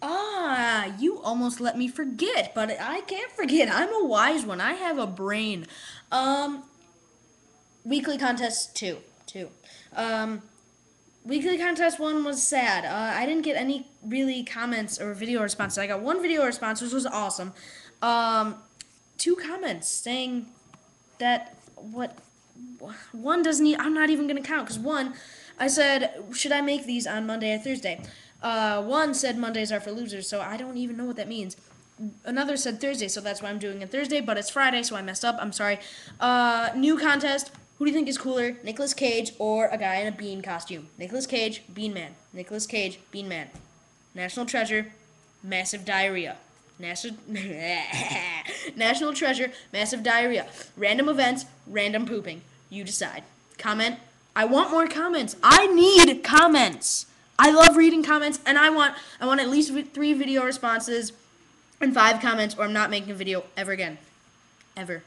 Ah, you almost let me forget, but I can't forget. I'm a wise one. I have a brain. Um, weekly contest two, two. Um, weekly contest one was sad. Uh, I didn't get any really comments or video responses. I got one video response, which was awesome. Um, two comments saying that what one doesn't. Need, I'm not even gonna count because one, I said, should I make these on Monday or Thursday? Uh, one said Mondays are for losers, so I don't even know what that means. Another said Thursday, so that's why I'm doing it Thursday, but it's Friday, so I messed up. I'm sorry. Uh, new contest. Who do you think is cooler, Nicolas Cage or a guy in a bean costume? Nicolas Cage, Bean Man. Nicolas Cage, Bean Man. National Treasure, Massive Diarrhea. National National Treasure, Massive Diarrhea. Random events, random pooping. You decide. Comment. I want more comments. I need comments. I love reading comments, and I want I want at least three video responses and five comments, or I'm not making a video ever again, ever.